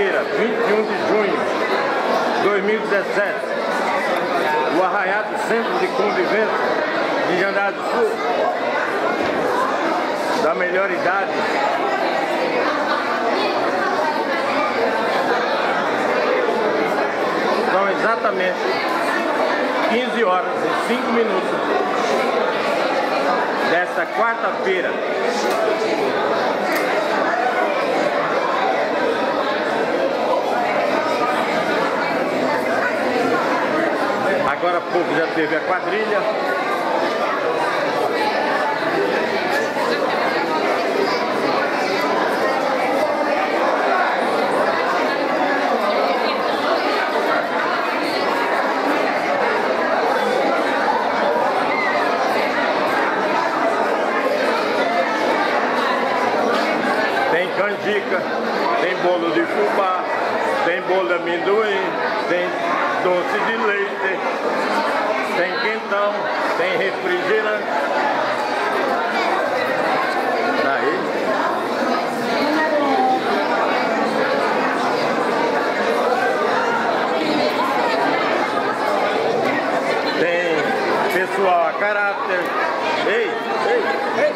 quarta-feira, 21 de junho de 2017, o Arraiado Centro de Convivência de Jandar do Sul, da melhor idade, são exatamente 15 horas e 5 minutos desta quarta-feira. Agora há pouco já teve a quadrilha. Tem canjica, tem bolo de fubá, tem bolo de amendoim, tem doce de leite, tem quentão, tem refrigerante. Aí. Tem pessoal a caráter. Ei, ei, ei.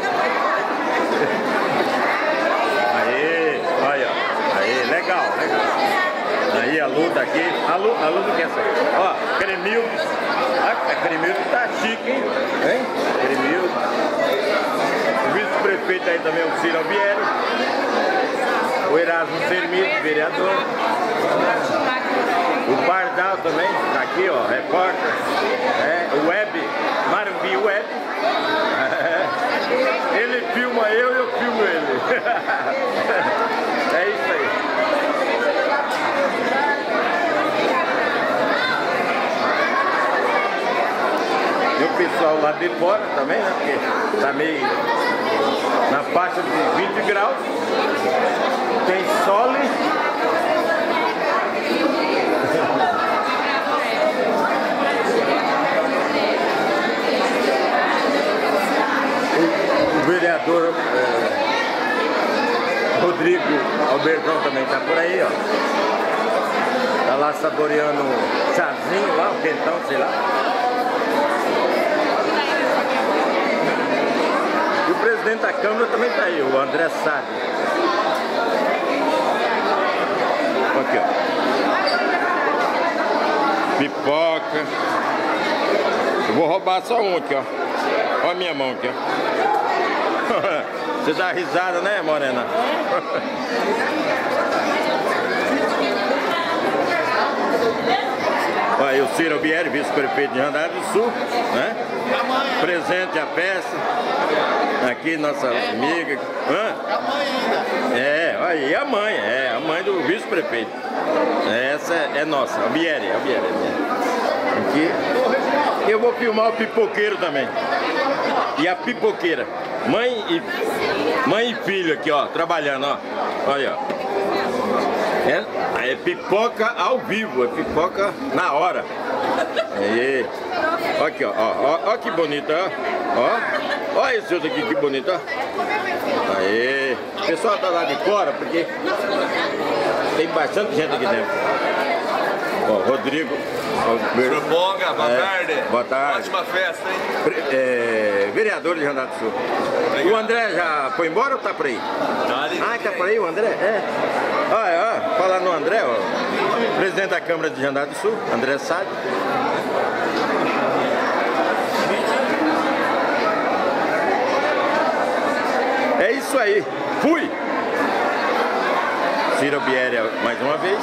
Aí, olha, aí, legal, legal. Aí a luta aqui, a luta, a luta que é essa? Ó, Cremildo, a Cremildo tá chique, hein? Hein? Cremildo. O vice-prefeito aí também, o Ciro Albieri. O Erasmo Sermito, vereador. O Pardal também, tá aqui, ó, repórter. É, o Web, Marumbi Web. É. Ele filma eu e eu filmo ele. é isso aí. O pessoal lá de fora também, né? Porque tá meio na faixa de 20 graus. Tem sol. O vereador eh, Rodrigo Albertão também está por aí, ó. Tá lá saboreando um chazinho lá, um quentão, sei lá. E o presidente da Câmara também tá aí, o André Sade. Aqui, ó. Pipoca. Eu vou roubar só um aqui, ó. Olha a minha mão aqui, ó. Você dá risada, né, Morena? Aí o Ciro Bieri, vice-prefeito de Jandar do Sul, né? Presente a peça. Aqui nossa amiga. Hã? É, aí a mãe, é, a mãe do vice-prefeito. Essa é, é nossa, a Bieri, a Bieri, a Bieri. Aqui. Eu vou filmar o pipoqueiro também. E a pipoqueira. Mãe e, mãe e filho aqui, ó, trabalhando, ó. Olha, ó. É, é pipoca ao vivo, é pipoca na hora. Aí. Ó aqui, ó, ó, ó, ó que bonito, ó. Ó, olha esse outro aqui, que bonito, ó. Aí. O pessoal tá lá de fora, porque tem bastante gente aqui dentro. Ó, Rodrigo. Senhor Bonga, boa É, tarde. boa tarde. Ótima festa, hein? Pre- é, vereador de Jandar do Sul. O André já foi embora ou tá por aí? Tá ali. Ah, tá por aí o André? É. Olha, ó, falar no André, ó. Presidente da Câmara de Jandar do Sul, André Sade. É isso aí. Fui! Ciro Bieri mais uma vez.